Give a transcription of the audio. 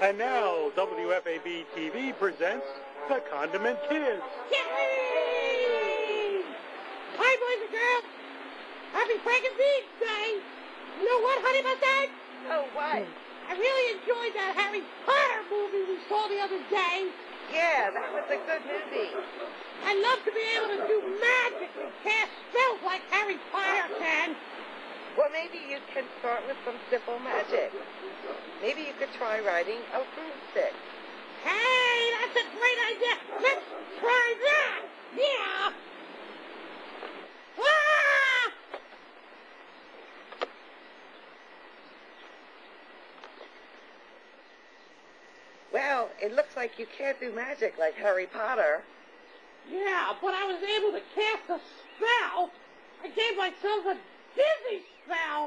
And now, WFAB TV presents The Condiment Kids. Yay! Hi, boys and girls. Happy Frank and Day. You know what, Honey Mustard? Oh, what? I really enjoyed that Harry Potter movie we saw the other day. Yeah, that was a good movie. I'd love to be able to do magic and cast spells like Harry Potter can. Well, maybe you can start with some simple magic. Maybe you could try riding a broomstick. Hey, that's a great idea. Let's try that. Yeah. Ah! Well, it looks like you can't do magic like Harry Potter. Yeah, but I was able to cast a spell. I gave myself a dizzy spell.